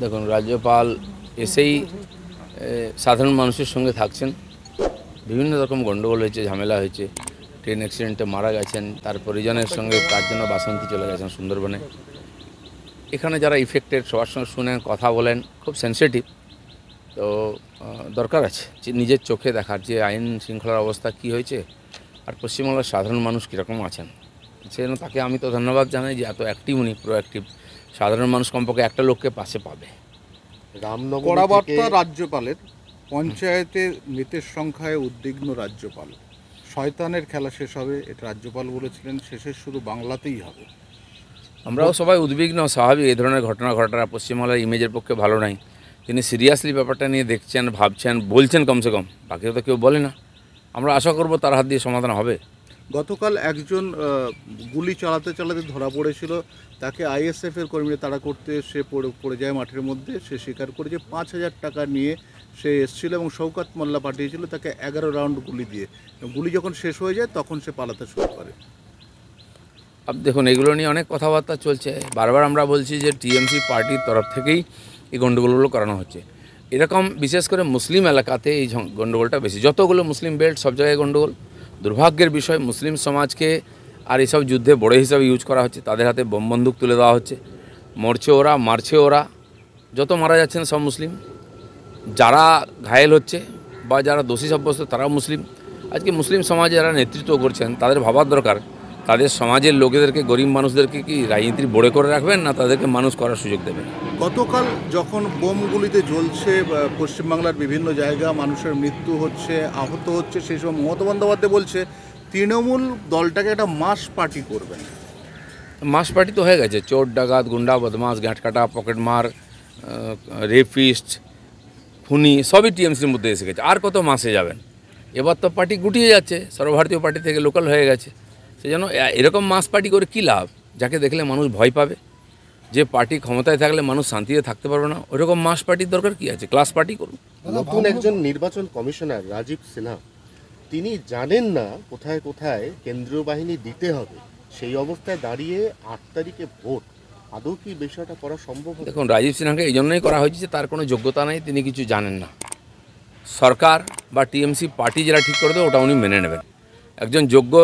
দেখুন, রাজ্যপাল এসেই সাধারণ মানুষের সঙ্গে থাকছেন। বিভিন্ন রকম গণ্ডগোল হয়েছে, ঝামেলা হয়েছে। ট্রেন অ্যাক্সিডেন্টে মারা গেছেন, তার পরিজনের সঙ্গে তার জন্য বাসন্তী চলে গেছেন সুন্দরবনে। এখানে যারা ইফেক্টেড সবার সঙ্গে শুনেন কথা বলেন, খুব সেন্সিটিভ তো দরকার আছে, যে নিজের চোখে দেখার যে আইন শৃঙ্খলার অবস্থা কি হয়েছে, আর পশ্চিমবাংলার সাধারণ মানুষ কীরকম আছেন। সেজন্য তাকে আমি তো ধন্যবাদ জানাই যে এত অ্যাক্টিভ উনি প্রোঅ্যাক্টিভ সাধারণ মানুষ কমপক্ষে একটা লোককে পাশে পাবে। রাজ্যপালের পঞ্চায়েতে মৃতের সংখ্যায় উদ্বিগ্ন রাজ্যপাল। শয়তানের খেলা শেষ হবে এটা রাজ্যপাল বলেছিলেন শেষে শুধু বাংলাতেই হবে। আমরাও সবাই উদ্বিগ্ন স্বাভাবিক এই ধরনের ঘটনা ঘটা পশ্চিমবাংলার ইমেজের পক্ষে ভালো নাই তিনি সিরিয়াসলি ব্যাপারটা নিয়ে দেখছেন ভাবছেন বলছেন কমসে কম বাকিও তো কেউ বলে না। আমরা আশা করব তার হাত দিয়ে সমাধান হবে। গতকাল একজন গুলি চালাতে চালাতে ধরা পড়েছিল। তাকে আইএসএফ এর কর্মীরা তাড়া করতে সে পড়ে যায় মাঠের মধ্যে। সে স্বীকার করে যে পাঁচ হাজার টাকা নিয়ে সে এসেছিল এবং শওকাত মোল্লা পাঠিয়েছিল তাকে এগারো রাউন্ড গুলি দিয়ে। গুলি যখন শেষ হয়ে যায়, তখন সে পালাতে শুরু করে। দেখুন, এগুলো নিয়ে অনেক কথাবার্তা চলছে। বারবার আমরা বলছি যে টিএমসি পার্টির তরফ থেকেই এই গণ্ডগোলগুলো করানো হচ্ছে। এরকম বিশেষ করে মুসলিম এলাকাতে এই গণ্ডগোলটা বেশি। যতগুলো মুসলিম বেল্ট, সব জায়গায় গণ্ডগোল দুর্ভাগ্যের বিষয়, মুসলিম সমাজকে আর এসব যুদ্ধে বড় হিসাবে ইউজ করা হচ্ছে। তাদের হাতে বোম বন্দুক তুলে দেওয়া হচ্ছে। মরছে ওরা, মারছে ওরা। যত মারা যাচ্ছেন সব মুসলিম। যারা ঘায়েল হচ্ছে বা যারা দোষী সাব্যস্ত তারাও মুসলিম। আজকে মুসলিম সমাজে যারা নেতৃত্ব করছেন, তাদের ভাবার দরকার তাদের সমাজের লোকেদেরকে গরিব মানুষদেরকে কি রাজনীতির বড়ে করে রাখবেন না তাদেরকে মানুষ করার সুযোগ দেবেন? গতকাল যখন বোমগুলিতে জ্বলছে পশ্চিমবাংলার বিভিন্ন জায়গা মানুষের মৃত্যু হচ্ছে আহত হচ্ছে সেই সময় মমতা বন্দ্যোপাধ্যায় বলছে তৃণমূল দলটাকে একটা মাস পার্টি করবেন মাস পার্টি তো হয়ে গেছে। চোর ডাকাত গুন্ডা বদমাস গ্যাঁটকাটা পকেটমার রেপিস্ট খুনি সবই টিএমসির মধ্যে এসে গেছে। আর কত মাসে যাবেন? এবার তো পার্টি গুটিয়ে যাচ্ছে। সর্বভারতীয় পার্টি থেকে লোকাল হয়ে গেছে। সেই যেন এরকম মাস পার্টি করে কী লাভ? যাকে দেখলে মানুষ ভয় পাবে। যে পার্টি ক্ষমতায় থাকলে মানুষ শান্তিতে থাকতে পারবে না। ওরকম মাস পার্টির দরকার কী আছে? ক্লাস পার্টি করুন। নতুন একজন নির্বাচন কমিশনার রাজীব সিনহা তিনি জানেন না কোথায় কোথায় কেন্দ্রীয় বাহিনী দিতে হবে। সেই অবস্থায় দাঁড়িয়ে আট তারিখে ভোট। আদৌ কি বিষয়টা করা সম্ভব দেখুন রাজীব সিনহাকে এই জন্যই করা হয়েছে যে তার কোনো যোগ্যতা নেই তিনি কিছু জানেন না। সরকার বা টিএমসি পার্টি যারা ঠিক করে দেবে ওটা উনি মেনে নেবেন। একজন যোগ্য